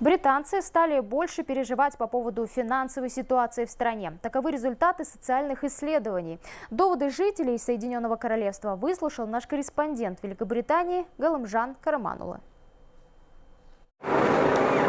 Британцы стали больше переживать по поводу финансовой ситуации в стране. Таковы результаты социальных исследований. Доводы жителей Соединенного Королевства выслушал наш корреспондент Великобритании Галамжан Караманула.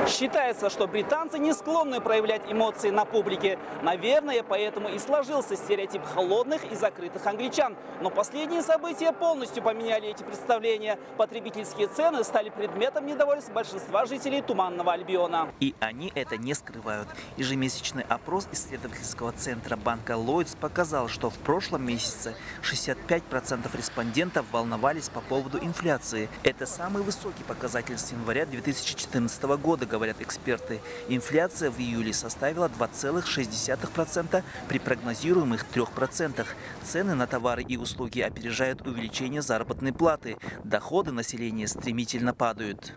Считается, что британцы не склонны проявлять эмоции на публике. Наверное, поэтому и сложился стереотип холодных и закрытых англичан. Но последние события полностью поменяли эти представления. Потребительские цены стали предметом недовольства большинства жителей Туманного Альбиона. И они это не скрывают. Ежемесячный опрос исследовательского центра банка Ллойдс показал, что в прошлом месяце 65% респондентов волновались по поводу инфляции. Это самый высокий показатель с января 2014 года, говорят эксперты. Инфляция в июле составила 2,6% при прогнозируемых 3%. Цены на товары и услуги опережают увеличение заработной платы. Доходы населения стремительно падают.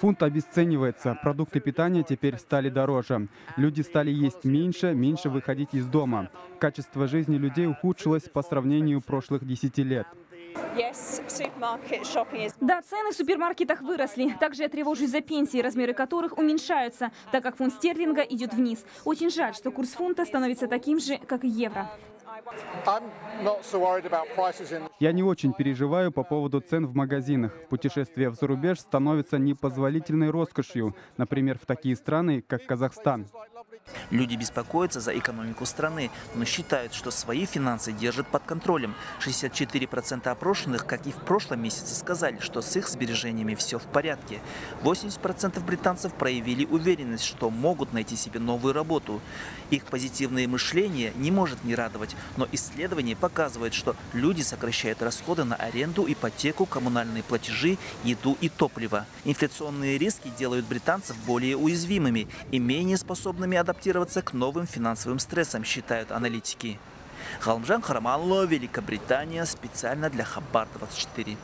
Фунт обесценивается, продукты питания теперь стали дороже. Люди стали есть меньше, меньше выходить из дома. Качество жизни людей ухудшилось по сравнению прошлых 10 лет. Да, цены в супермаркетах выросли. Также я тревожусь за пенсии, размеры которых уменьшаются, так как фунт стерлинга идет вниз. Очень жаль, что курс фунта становится таким же, как и евро. Я не очень переживаю по поводу цен в магазинах. Путешествие в зарубеж становится непозволительной роскошью, например, в такие страны, как Казахстан. Люди беспокоятся за экономику страны, но считают, что свои финансы держат под контролем. 64% опрошенных, как и в прошлом месяце, сказали, что с их сбережениями все в порядке. 80% британцев проявили уверенность, что могут найти себе новую работу. Их позитивное мышление не может не радовать, но исследование показывает, что люди сокращают расходы на аренду, ипотеку, коммунальные платежи, еду и топливо. Инфляционные риски делают британцев более уязвимыми и менее способными адаптироваться к новым финансовым стрессам, считают аналитики. Галмжан Хараманло, Великобритания, специально для Хабар 24.